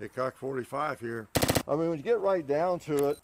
Hickok 45 here. I mean, when you get right down to it,